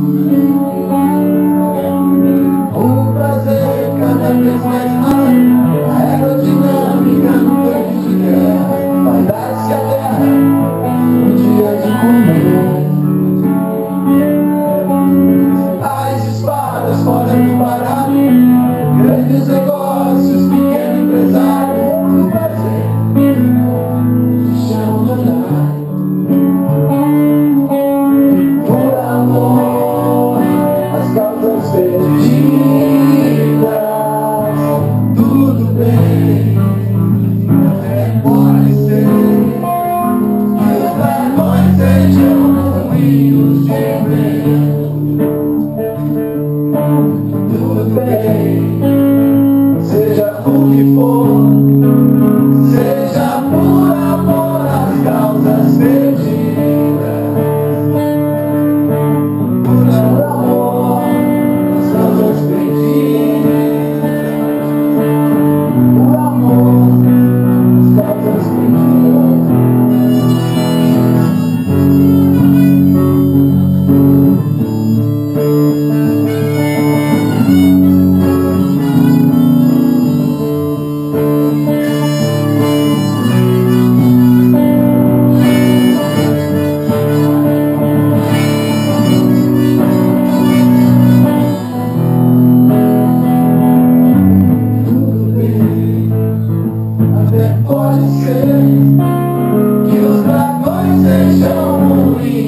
Who does it? God, that is my Oh. esquecer que os dragões sejam ruir.